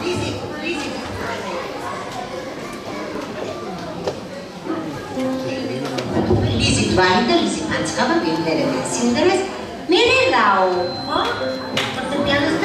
Visit, visit. Visit valida, visit anzi, va bene, bene, bene. Si interessa. Mi le rao, oh? Perché piano sta